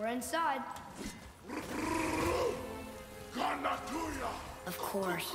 We're inside. Of course.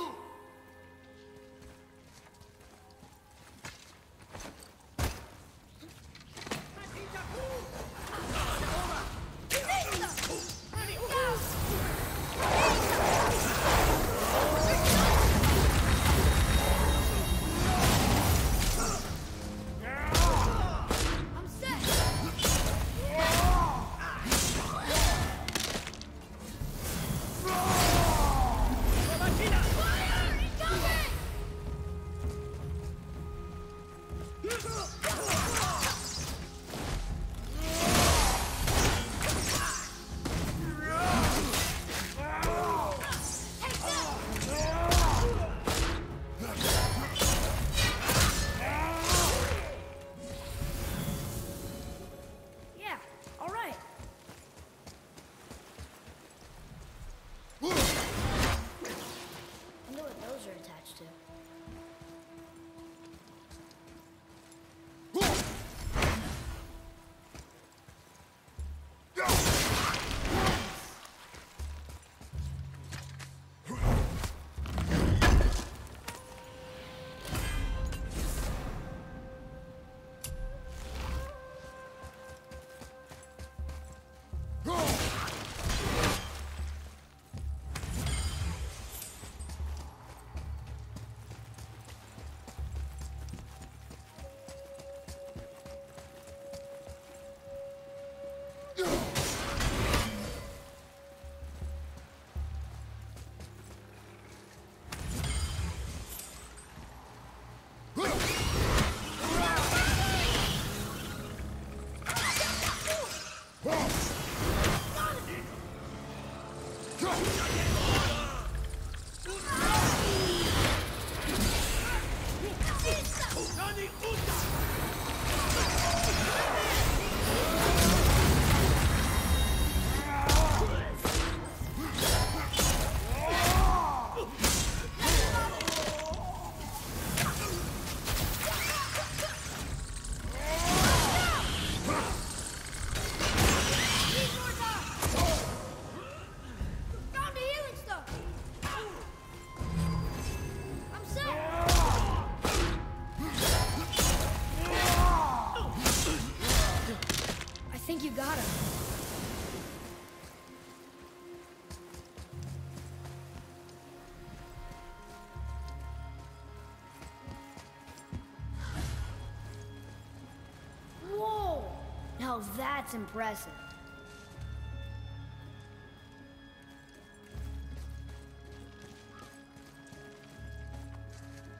Now that's impressive.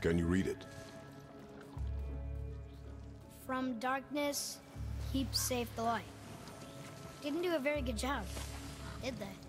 Can you read it? From darkness, keep safe the light. Didn't do a very good job, did they?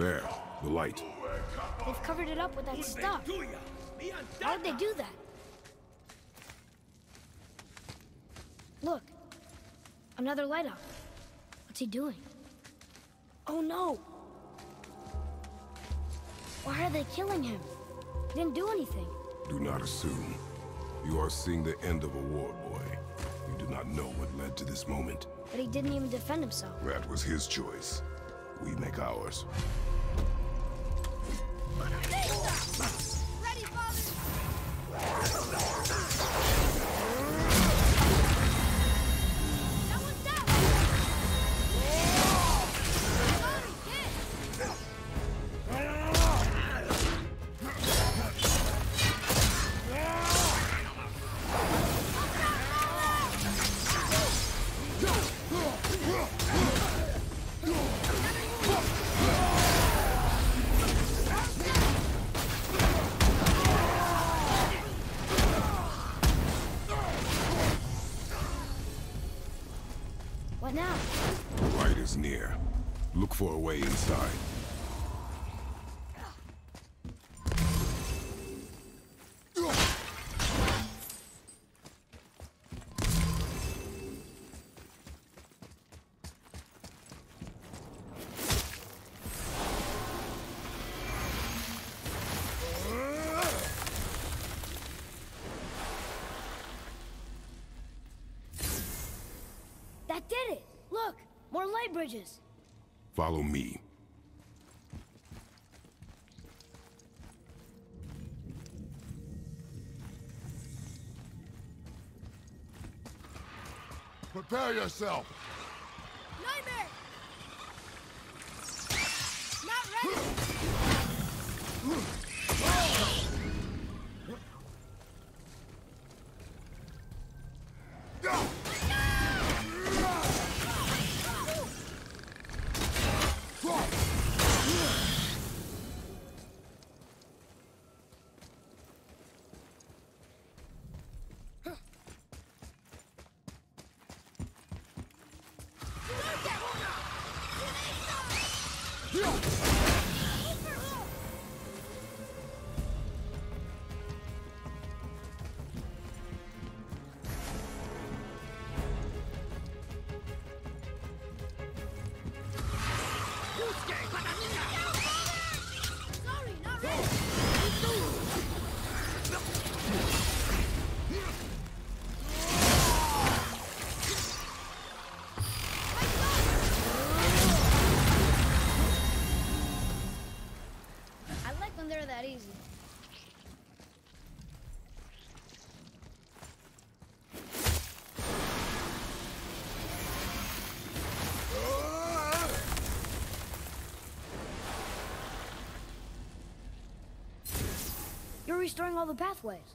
There, the light. They've covered it up with that stuff. How'd they do that? Look. Another light up. What's he doing? Oh no! Why are they killing him? He didn't do anything. Do not assume. You are seeing the end of a war, boy. You do not know what led to this moment. But he didn't even defend himself. That was his choice. We make ours. Bridges! Follow me. Prepare yourself. Restoring all the pathways.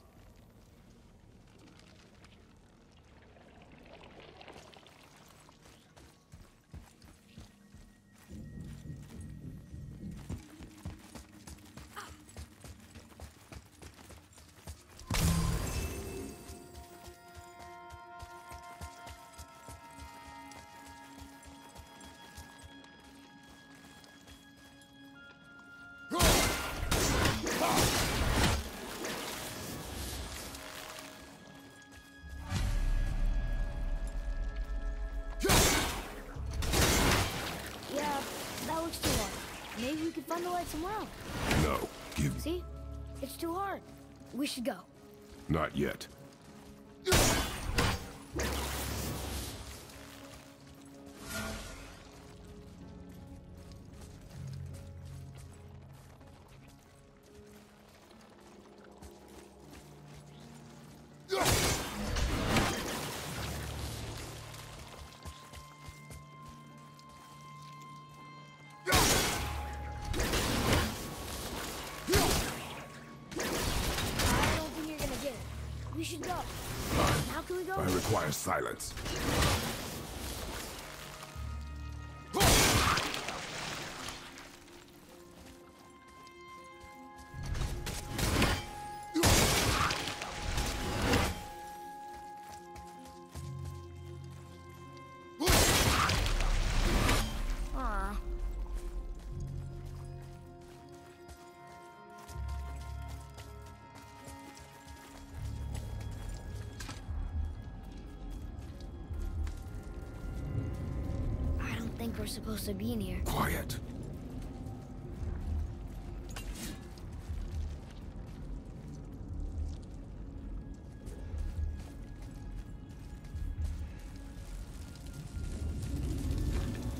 Maybe we could find the light somewhere else. No, give See? It's too hard. We should go. Not yet. We should go. How can we go? I require silence. We're supposed to be in here. Quiet.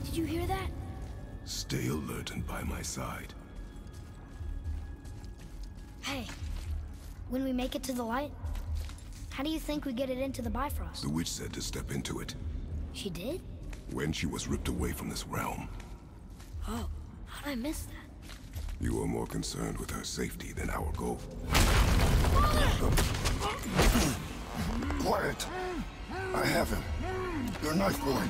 Did you hear that? Stay alert and by my side. Hey, when we make it to the light, how do you think we get it into the Bifrost? The witch said to step into it. She did? When she was ripped away from this realm. Oh, how did I miss that? You are more concerned with her safety than our goal. Quiet. I have him. Your knife boy.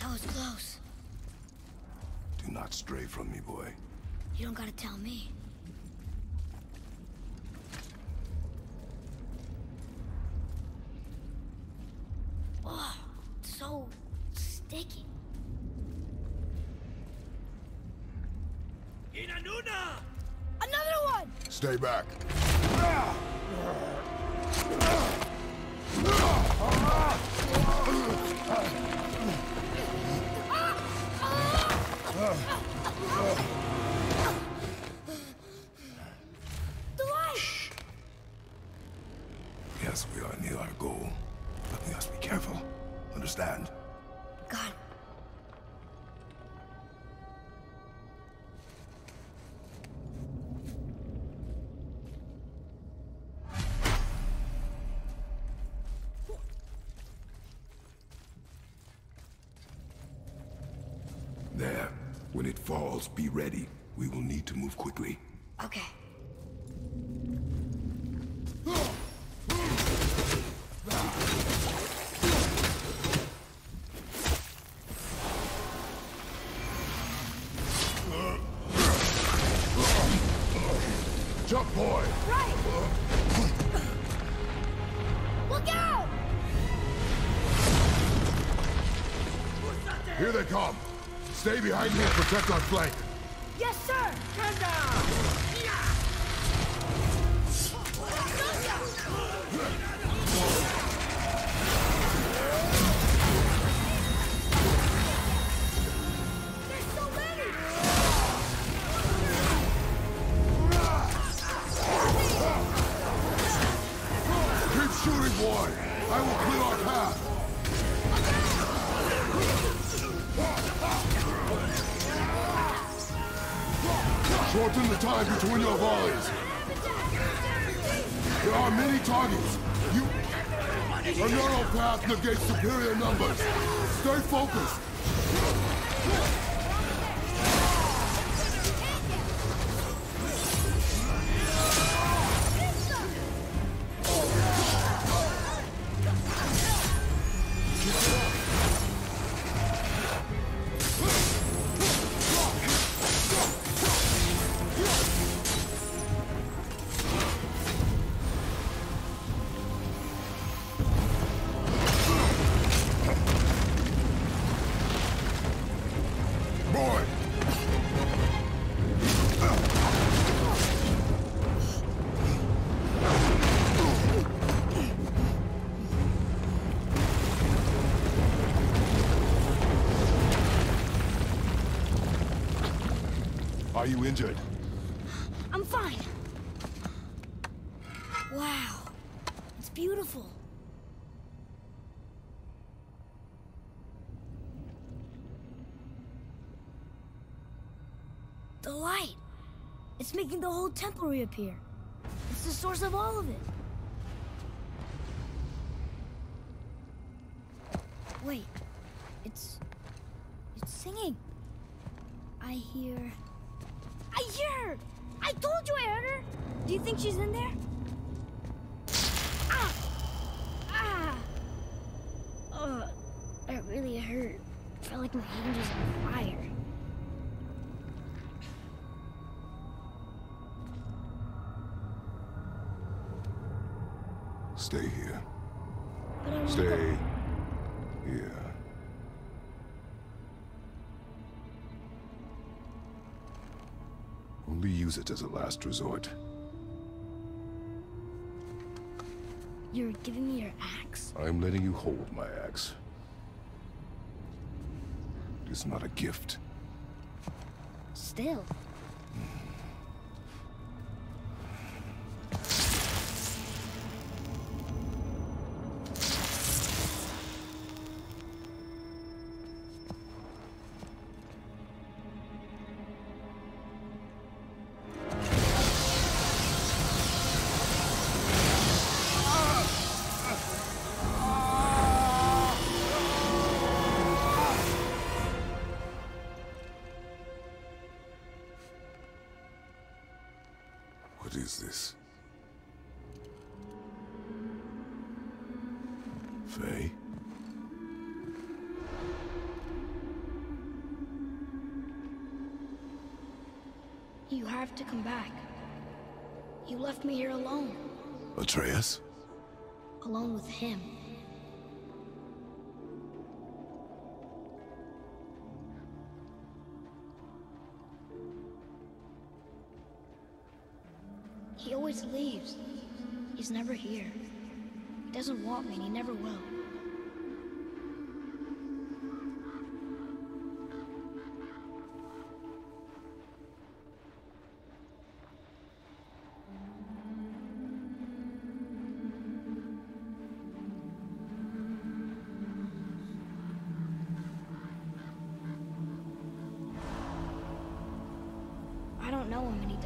That was close. Do not stray from me, boy. You don't gotta tell me. Oh, so sticky. Inanuna! Another one! Stay back. Ah! When it falls, be ready. We will need to move quickly. Okay. Protect our flank. Are you injured? I'm fine. Wow. It's beautiful. The light. It's making the whole temple reappear. It's the source of all of it. Wait. It's... It's singing. I hear... I hear her! I told you I heard her! Do you think she's in there? Ah! Ah! Oh, that really hurt. Felt like my hand was on fire. Use it as a last resort. You're giving me your axe? I'm letting you hold my axe. It is not a gift. Still. Come back. You left me here alone. Atreus? Alone with him.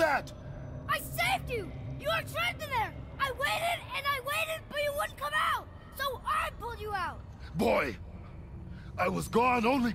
That? I saved you! You were trapped in there! I waited and I waited, but you wouldn't come out! So I pulled you out! Boy, I was gone only...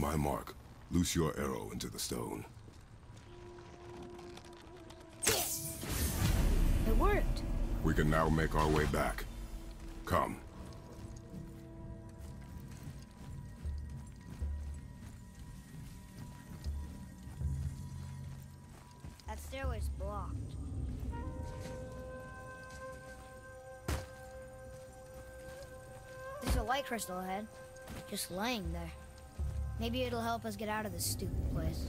my mark, loose your arrow into the stone. It worked. We can now make our way back. Come. That stairway's blocked. There's a light crystal ahead, just laying there. Maybe it'll help us get out of this stupid place.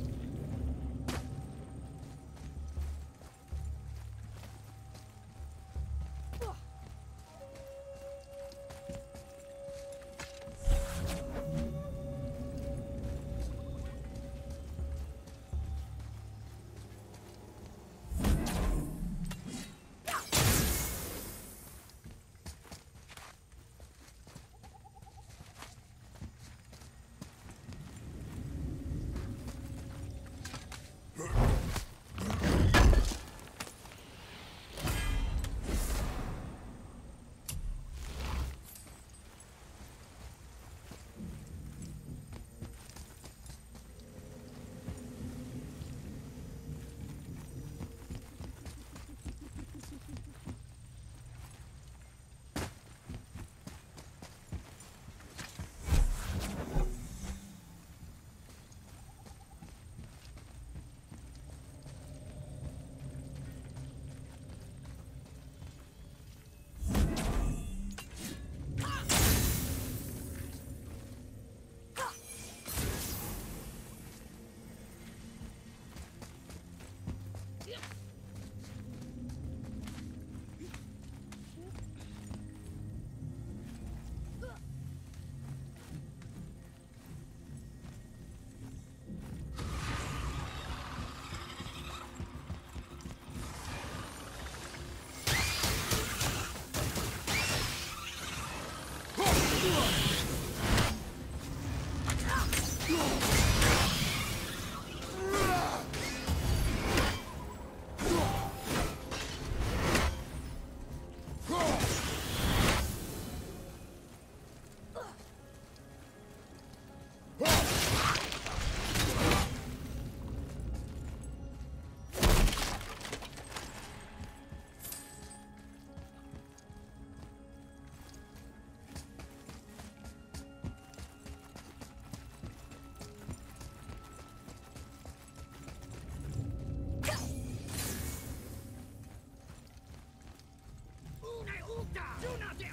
が動だ銃なん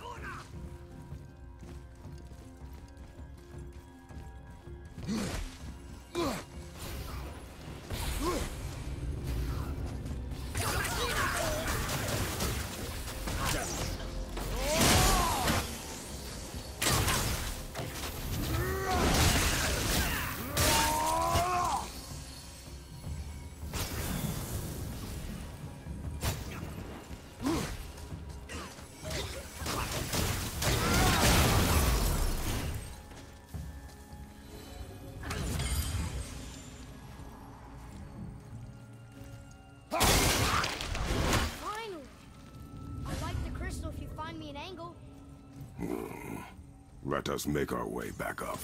Let us make our way back up.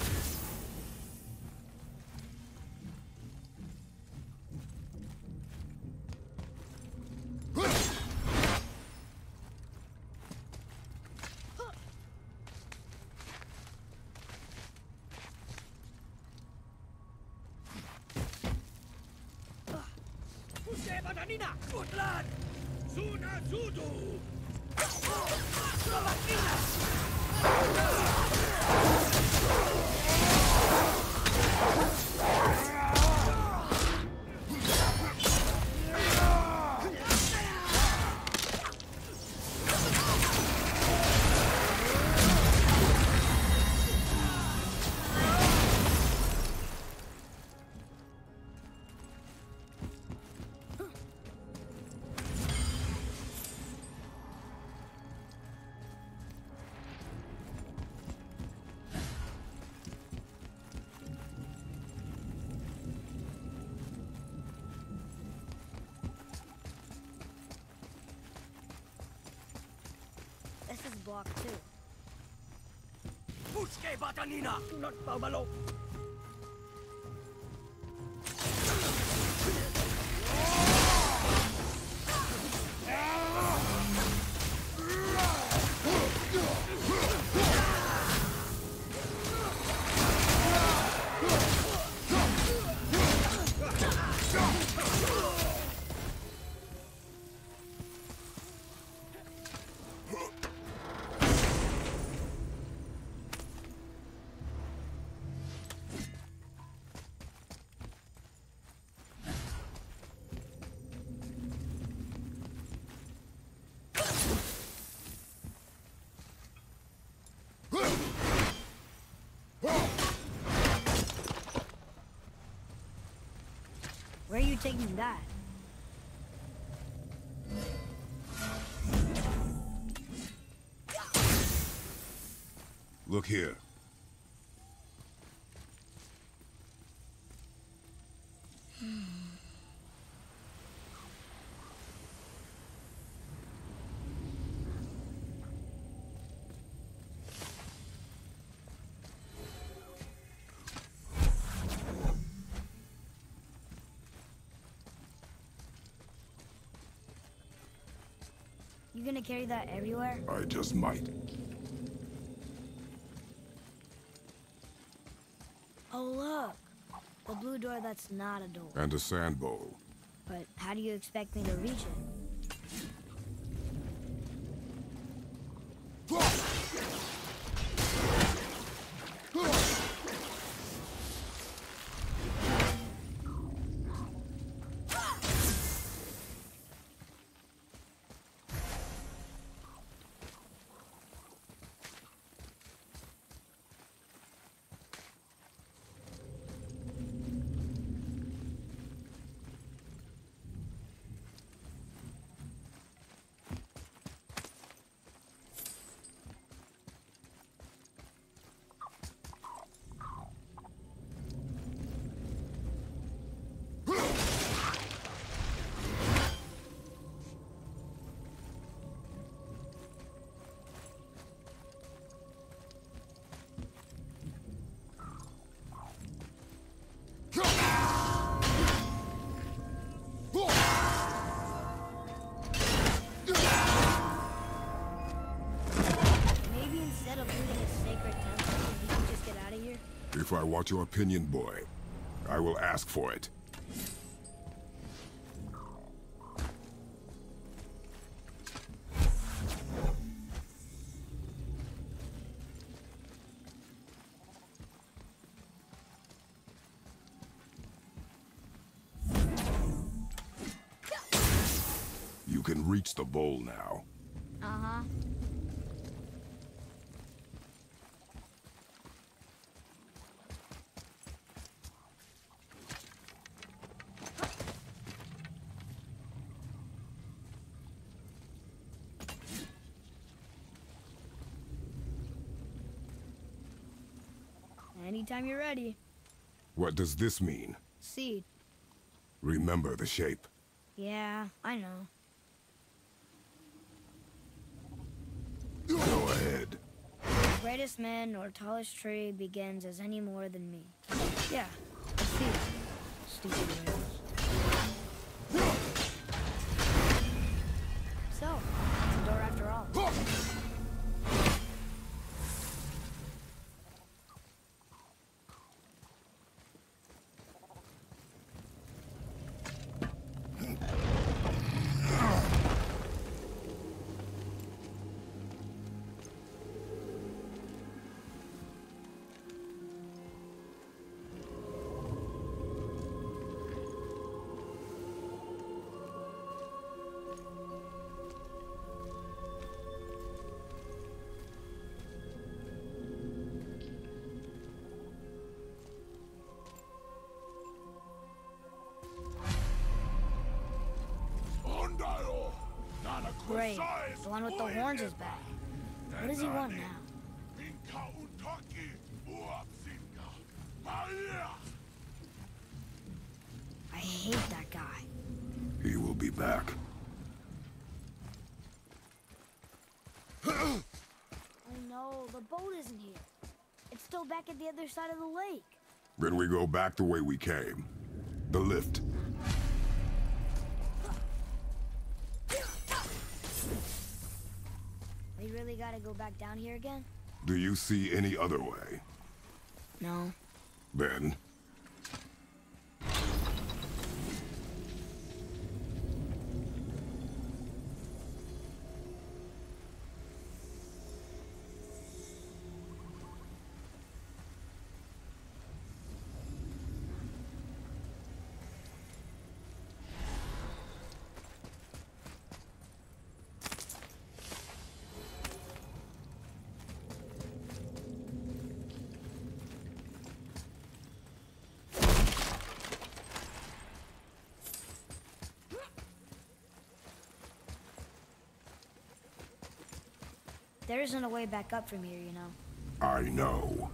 Pushe Batanina! Utlan! Suna Sudu! This is blocked too. Pushke Batanina! Do not pabalo! are taking that? Look here. Gonna carry that everywhere? I just might. Oh, look. The blue door that's not a door. And a sand bowl. But how do you expect me to reach it? If I want your opinion, boy, I will ask for it. You can reach the bowl now. Anytime you're ready. What does this mean? Seed. Remember the shape. Yeah, I know. Go ahead. The greatest man nor tallest tree begins as any more than me. Yeah, I see. Stupid Great. The one with the horns is back. What does he want now? I hate that guy. He will be back. Oh no, the boat isn't here. It's still back at the other side of the lake. Then we go back the way we came. The lift. Go back down here again? Do you see any other way? No. Then, There isn't a way back up from here, you know. I know.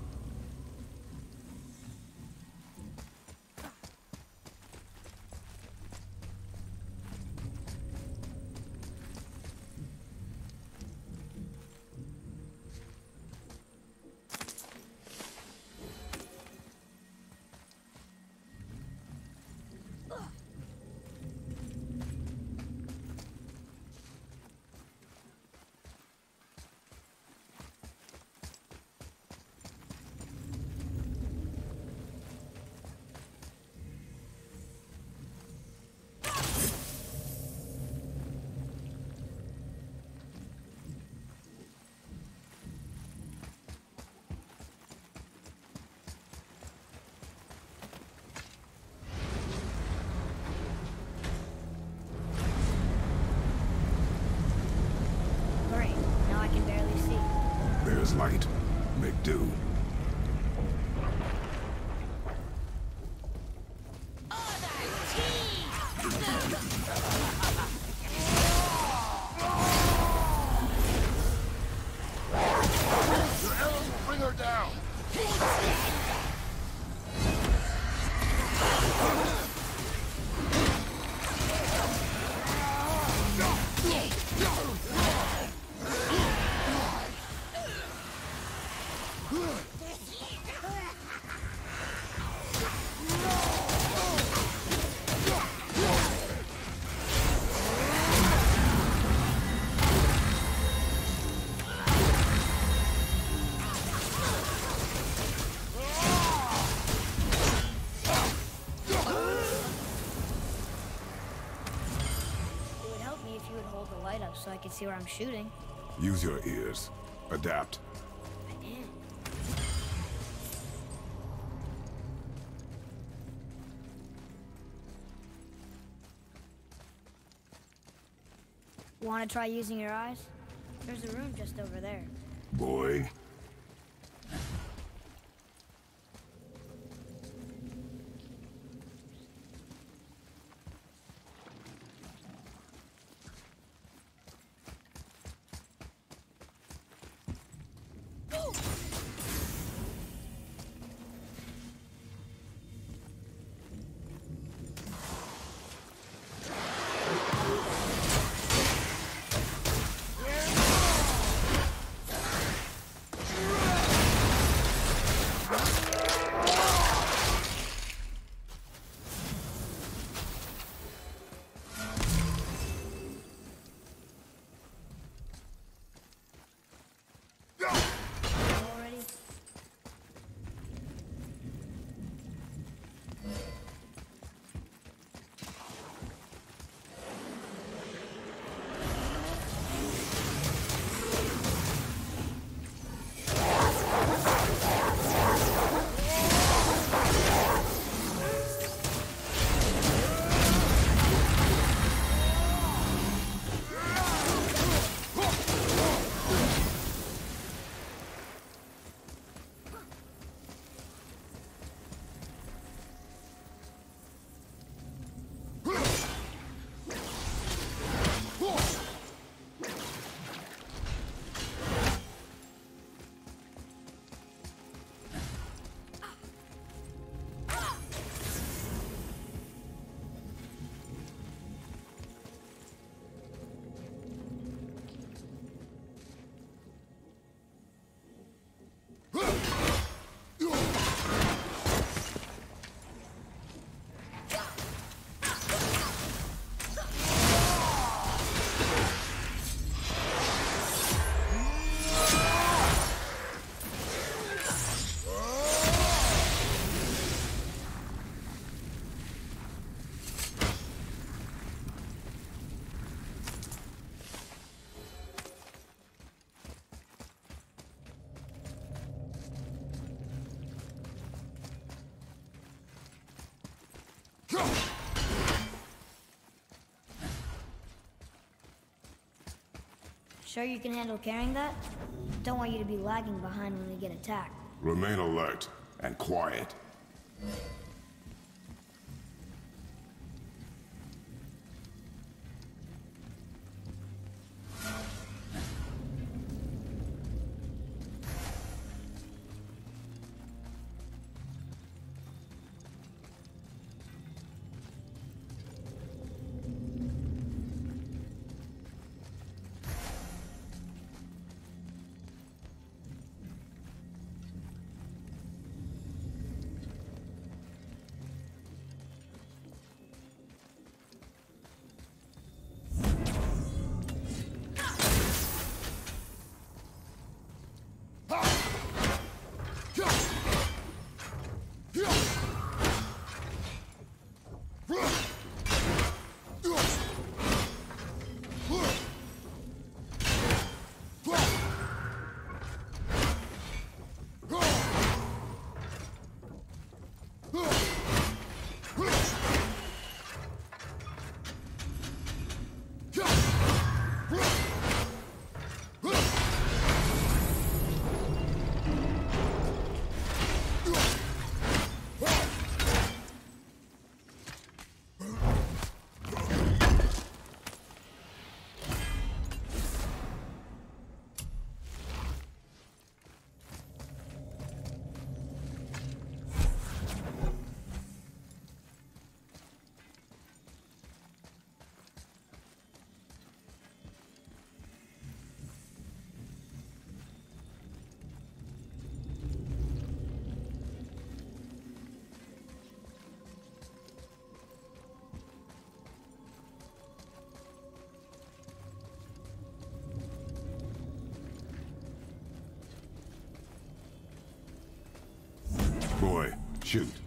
Light up so I could see where I'm shooting. Use your ears. Adapt. Want to try using your eyes? There's a room just over there. Boy. Sure you can handle carrying that? Don't want you to be lagging behind when we get attacked. Remain alert and quiet. Shoot.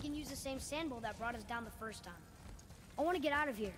Can use the same sand bowl that brought us down the first time. I want to get out of here.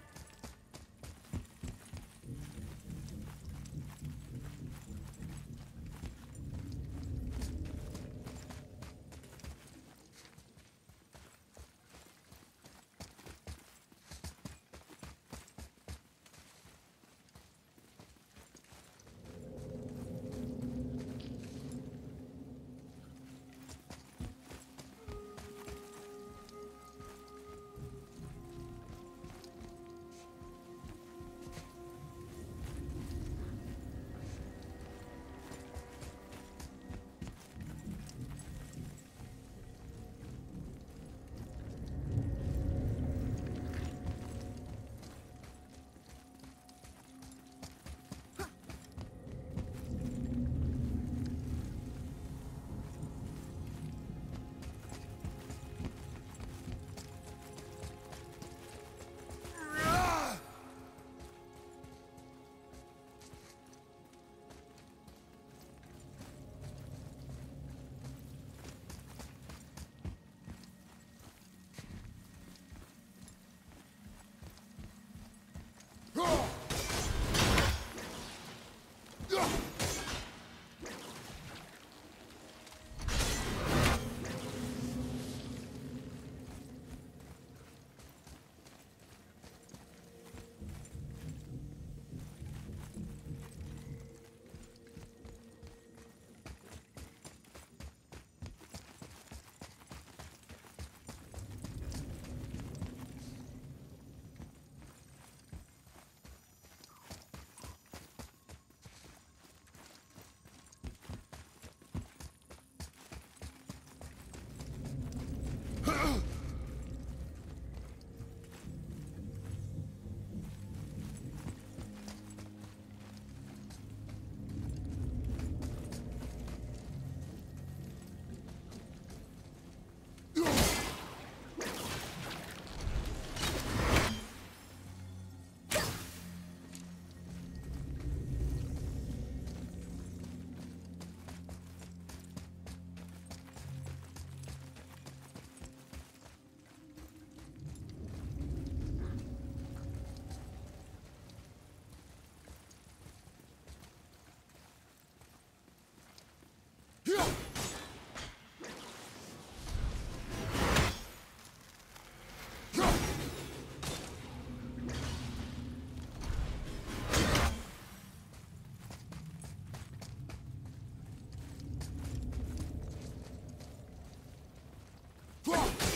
Whoa.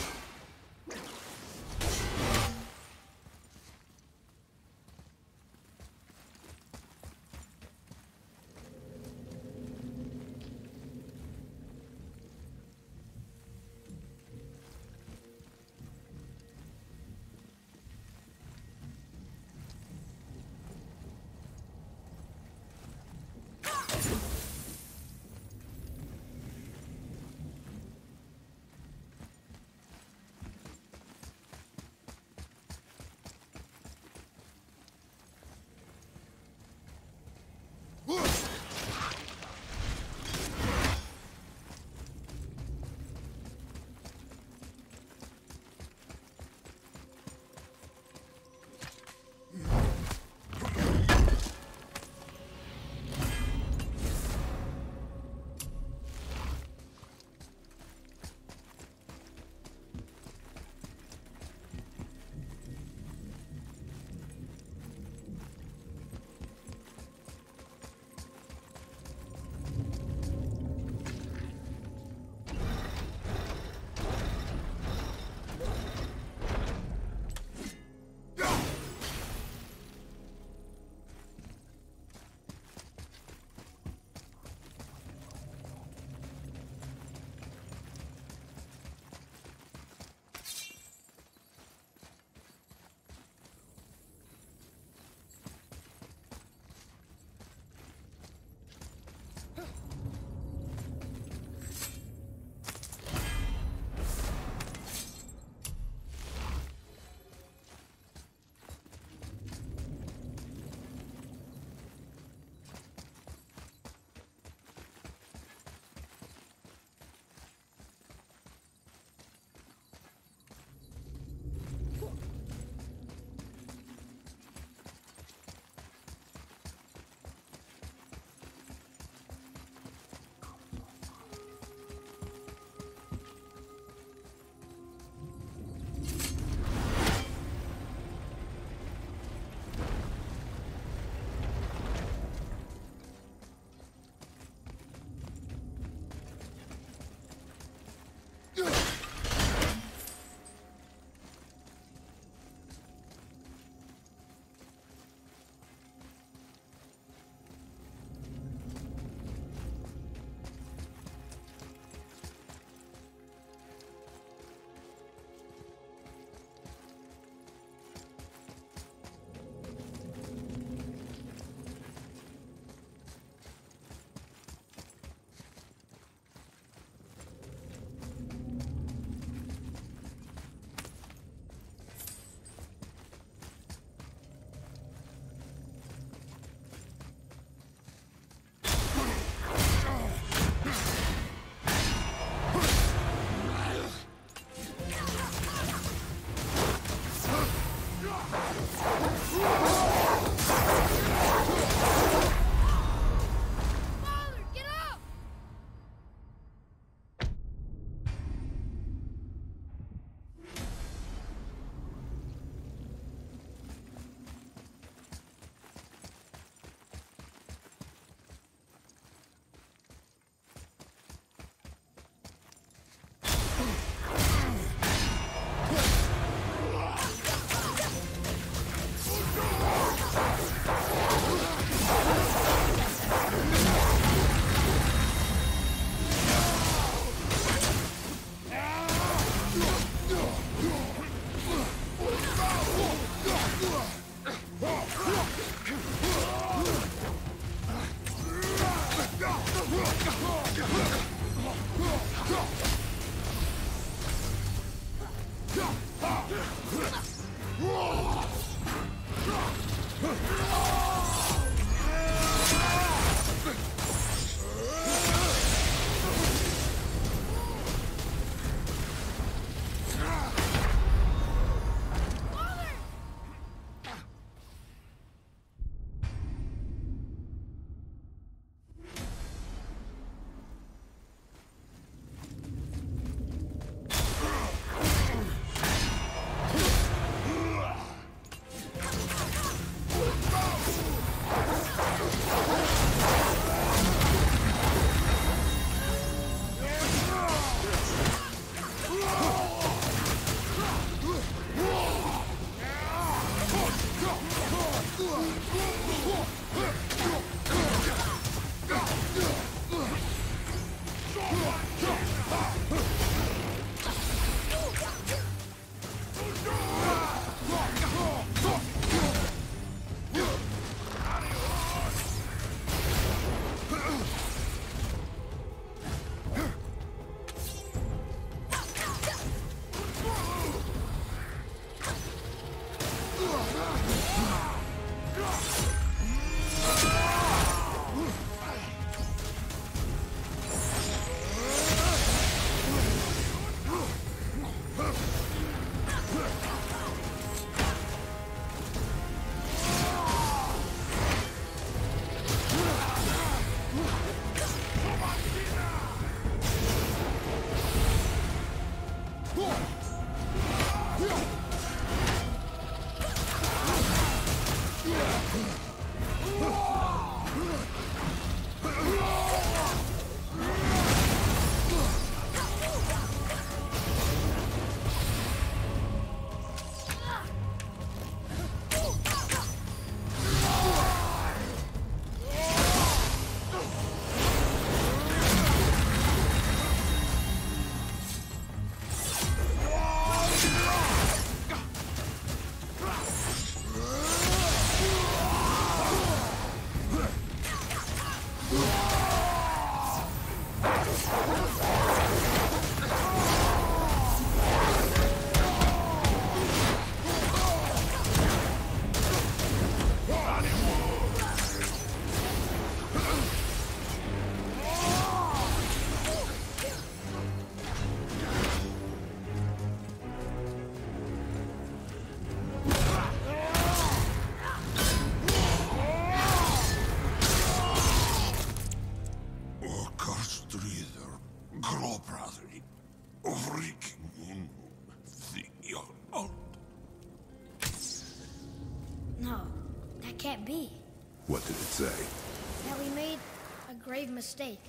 Mistake.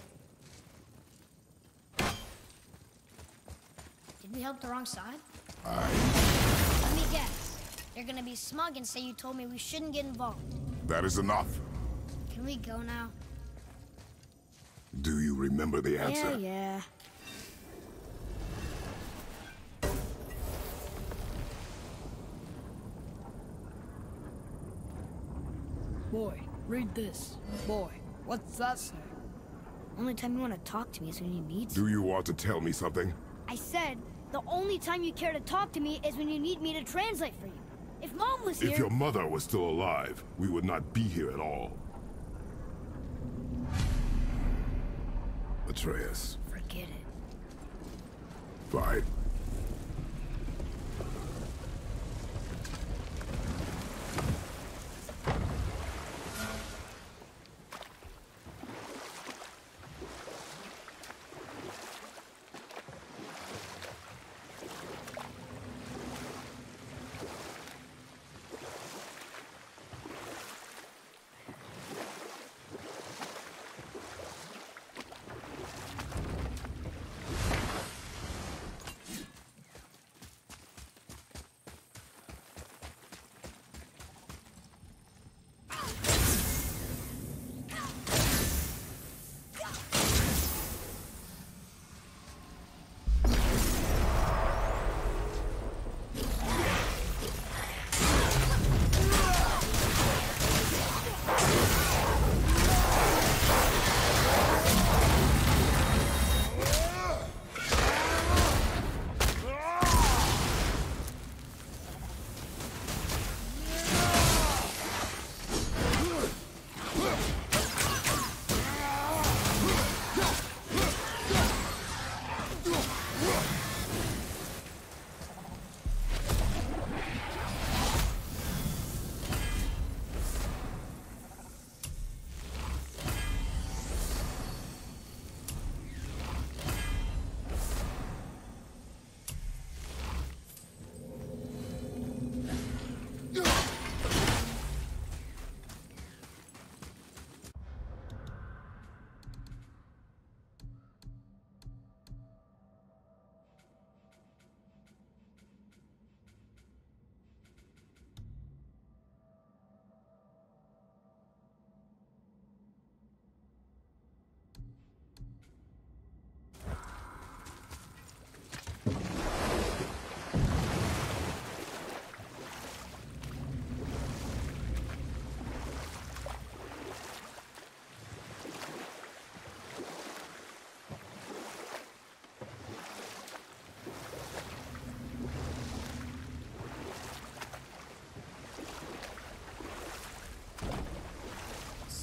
Did we help the wrong side? I... Let me guess. You're gonna be smug and say you told me we shouldn't get involved. That is enough. Can we go now? Do you remember the answer? Yeah, yeah. Boy, read this. Boy, what's that say? Only time you want to talk to me is when you need me. Do you want to tell me something? I said, the only time you care to talk to me is when you need me to translate for you. If Mom was here... If your mother was still alive, we would not be here at all. Atreus. Forget it. Fine.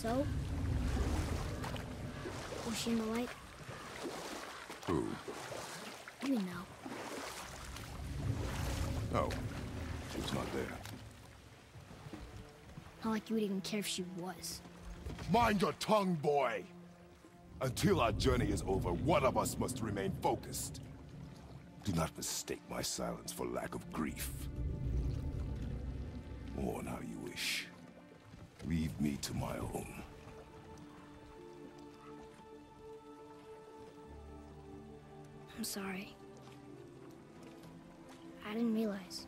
So? Was she in the light? Who? You know. No. She was not there. Not like you would even care if she was. Mind your tongue, boy! Until our journey is over, one of us must remain focused. Do not mistake my silence for lack of grief. Leave me to my own. I'm sorry. I didn't realize.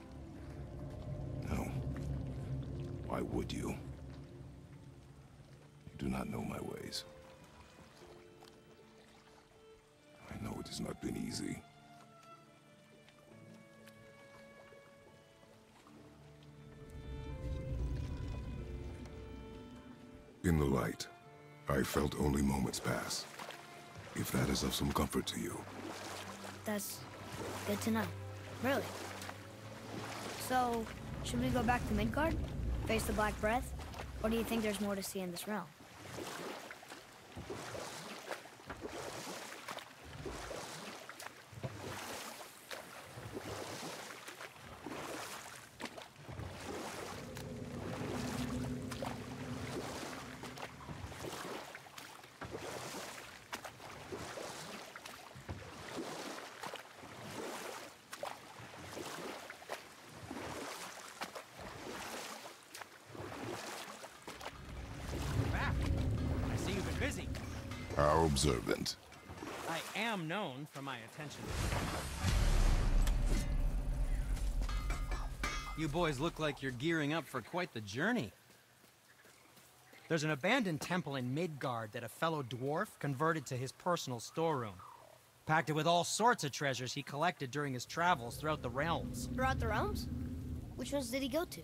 No. Why would you? You do not know my ways. I know it has not been easy. I felt only moments pass. If that is of some comfort to you. That's good to know. Really. So, should we go back to Midgard? Face the Black Breath? Or do you think there's more to see in this realm? How observant. I am known for my attention. You boys look like you're gearing up for quite the journey. There's an abandoned temple in Midgard that a fellow dwarf converted to his personal storeroom. Packed it with all sorts of treasures he collected during his travels throughout the realms. Throughout the realms? Which ones did he go to?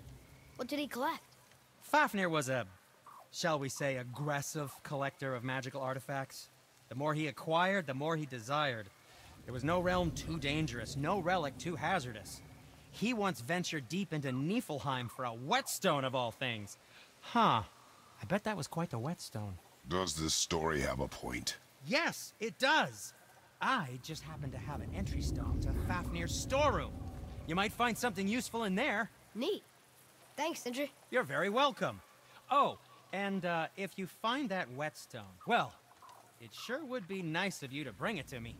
What did he collect? Fafnir was a, shall we say, aggressive collector of magical artifacts. The more he acquired, the more he desired. There was no realm too dangerous, no relic too hazardous. He once ventured deep into Niflheim for a whetstone of all things. Huh. I bet that was quite the whetstone. Does this story have a point? Yes, it does. I just happen to have an entry stone to Fafnir's storeroom. You might find something useful in there. Neat. Thanks, Sindri. You're very welcome. Oh, and uh, if you find that whetstone, well, it sure would be nice of you to bring it to me.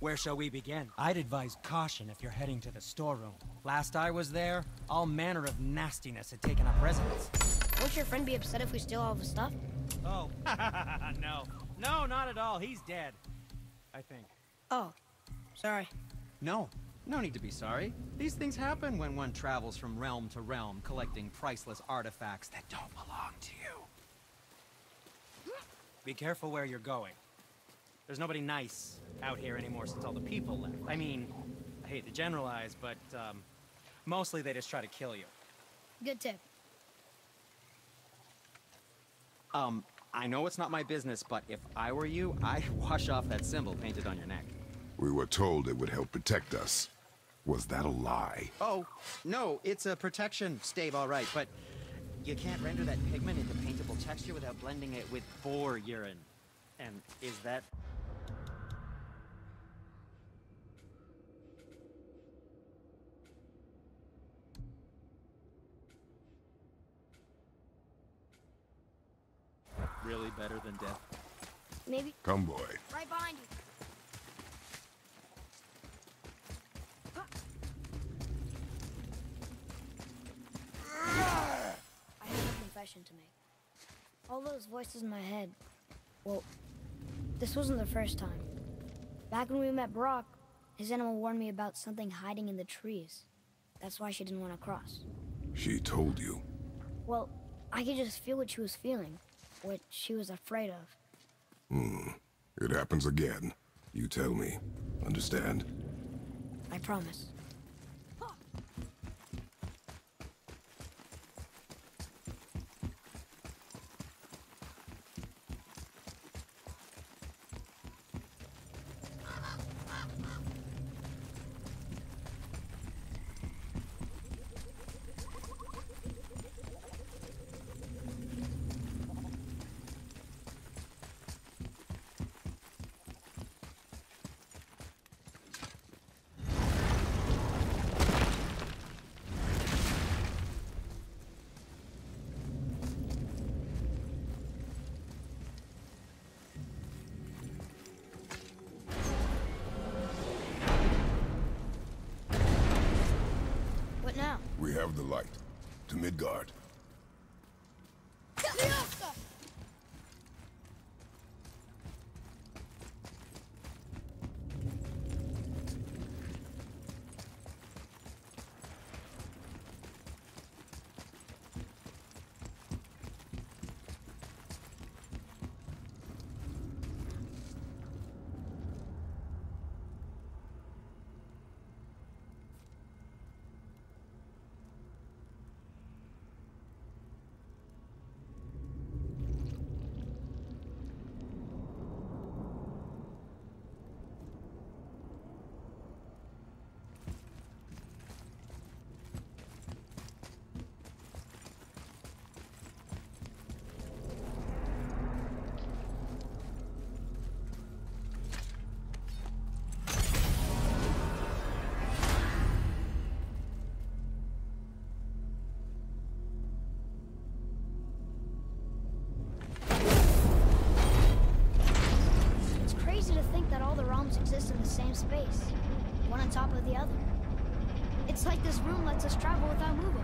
Where shall we begin? I'd advise caution if you're heading to the storeroom. Last I was there, all manner of nastiness had taken up residence. Won't your friend be upset if we steal all the stuff? Oh, no. No, not at all. He's dead. I think. Oh, sorry. No, no need to be sorry. These things happen when one travels from realm to realm, collecting priceless artifacts that don't belong to you. Be careful where you're going. There's nobody nice out here anymore since all the people left. I mean, I hate to generalize, but um, mostly they just try to kill you. Good tip. Um, I know it's not my business, but if I were you, I'd wash off that symbol painted on your neck. We were told it would help protect us. Was that a lie? Oh, no, it's a protection stave, all right, but you can't render that pigment into paintable texture without blending it with boar urine. And is that... Really better than death? Maybe Come, boy. right behind you. I to make. All those voices in my head. Well, this wasn't the first time. Back when we met Brock, his animal warned me about something hiding in the trees. That's why she didn't want to cross. She told you. Well, I could just feel what she was feeling, what she was afraid of. Hmm. It happens again. You tell me. Understand? I promise. Space, one on top of the other. It's like this room lets us travel without moving.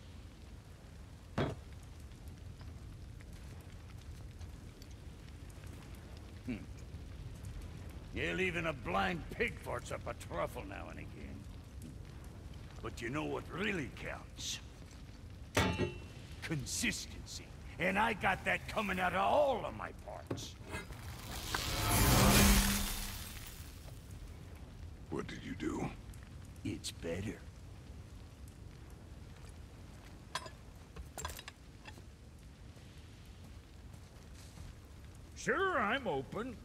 Yeah, even a blind pig farts up a truffle now and again. But you know what really counts? Consistency. And I got that coming out of all of my parts. What did you do? It's better. Sure, I'm open.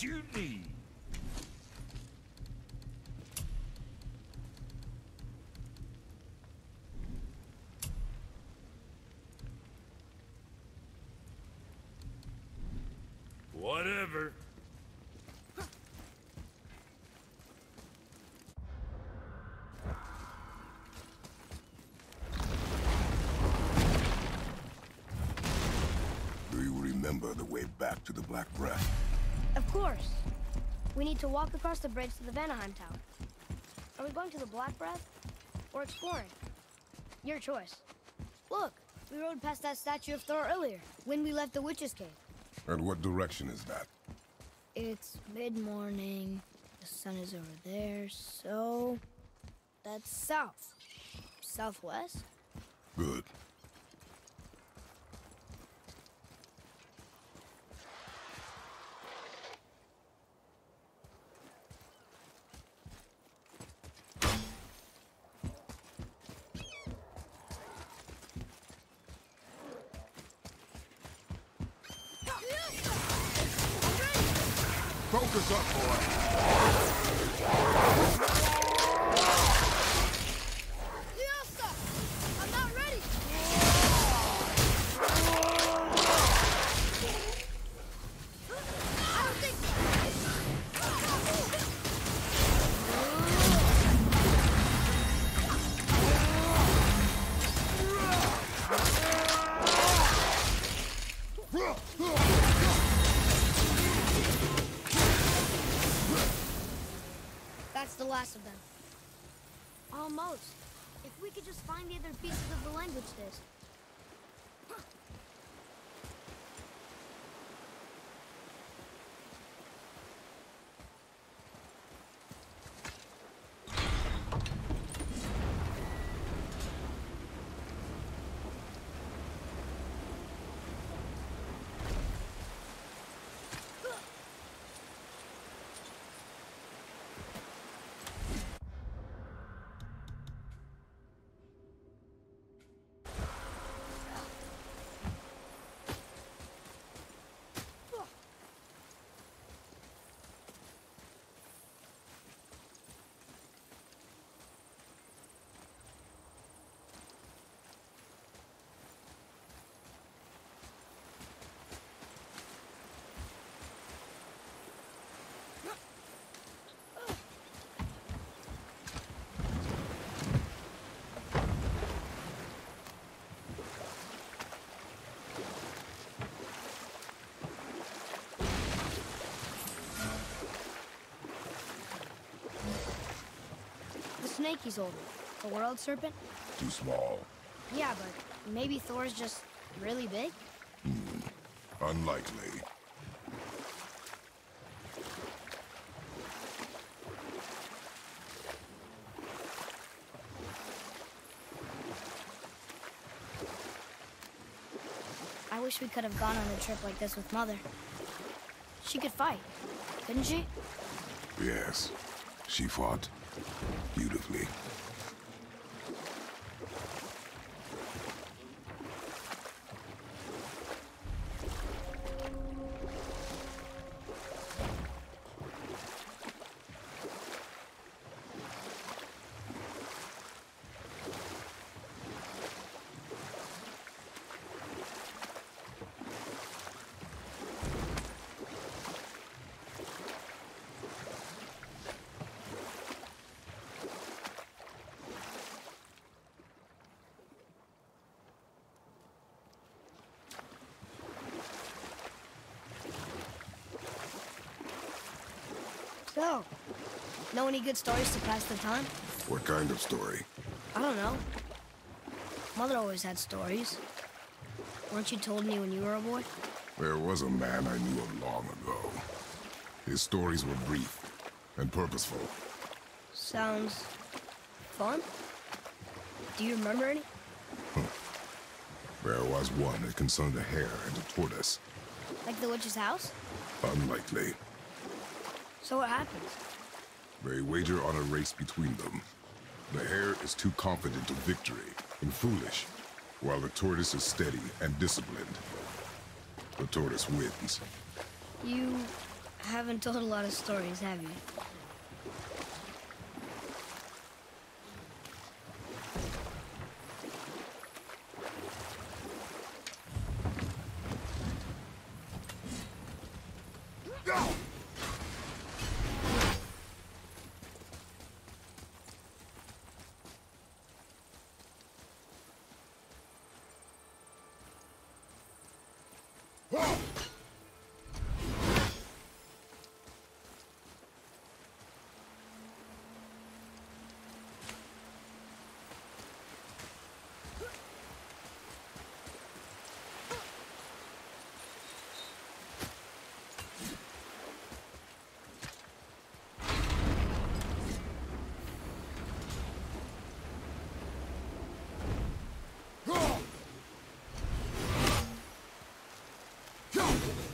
You need? Whatever. Do you remember the way back to the Black Breath? Of course. We need to walk across the bridge to the Vanaheim Tower. Are we going to the Black Breath? Or exploring? Your choice. Look, we rode past that statue of Thor earlier, when we left the Witch's Cave. And what direction is that? It's mid-morning, the sun is over there, so... That's south. Southwest? Good. Snake he's holding. The world serpent? Too small. Yeah, but maybe Thor's just really big? Hmm. Unlikely. I wish we could have gone on a trip like this with Mother. She could fight, couldn't she? Yes. She fought. Beautifully. So, know any good stories to pass the time? What kind of story? I don't know. Mother always had stories. Weren't you told me when you were a boy? There was a man I knew of long ago. His stories were brief and purposeful. Sounds fun. Do you remember any? There was one that concerned a hare and a tortoise. Like the witch's house? Unlikely. So what happens? They wager on a race between them. The hare is too confident of victory and foolish, while the tortoise is steady and disciplined. The tortoise wins. You haven't told a lot of stories, have you? Go!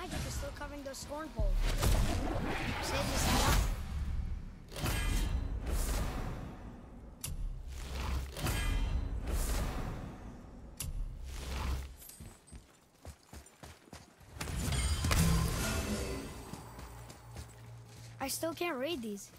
Magic is still covering those scorn poles. Save us some. I still can't read these.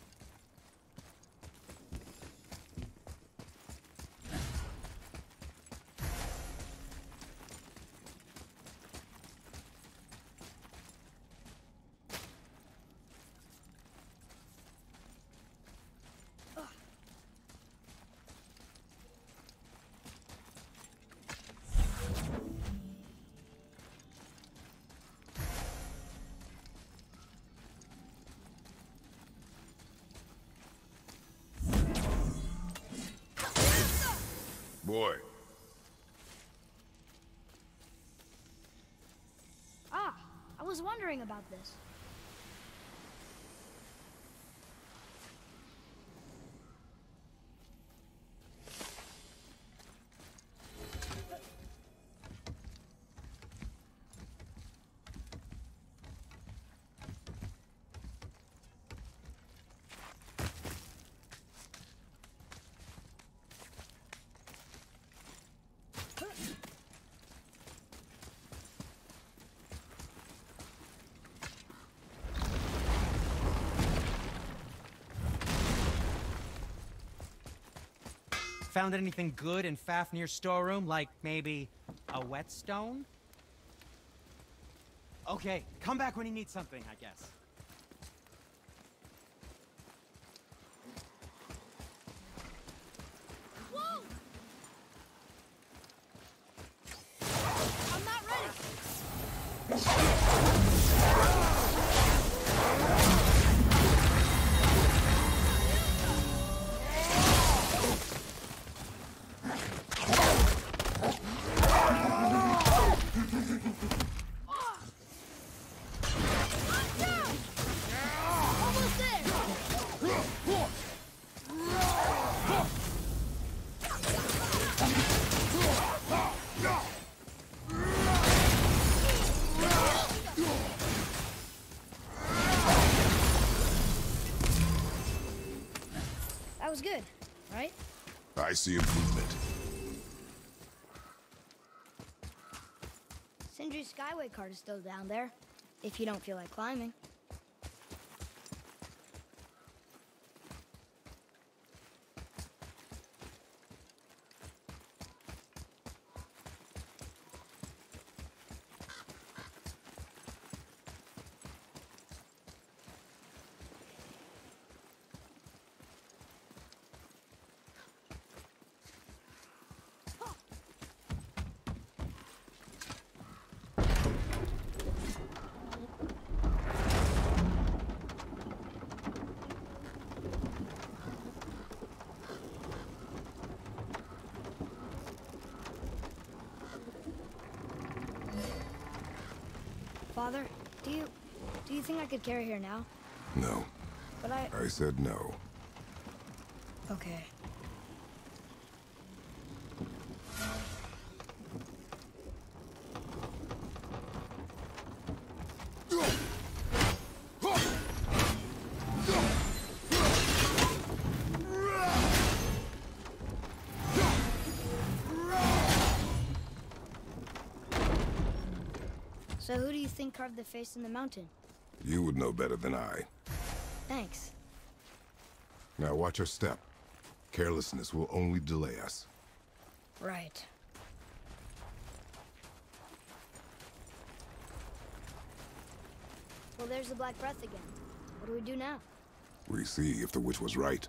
Was wondering about this. Found anything good in Fafnir's storeroom? Like maybe a whetstone? Okay, come back when you need something, I guess. See improvement. Sindri's Skyway card is still down there, if you don't feel like climbing. Father, do you do you think I could carry her now? No, But I I said no. okay. So who do you think carved the face in the mountain? You would know better than I. Thanks. Now watch your step. Carelessness will only delay us. Right. Well, there's the Black Breath again. What do we do now? We see if the witch was right.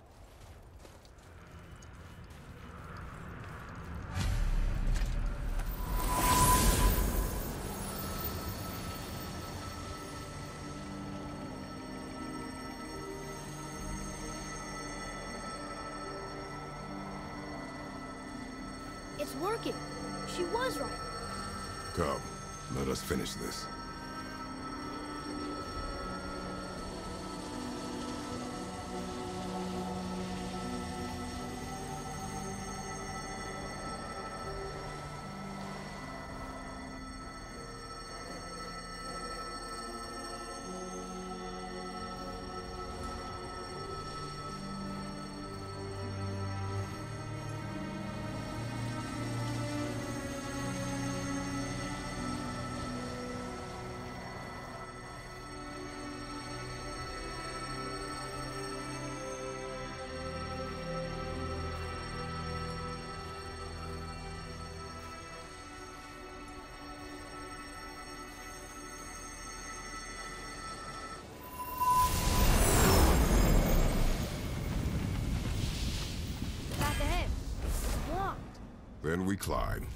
Then we climb.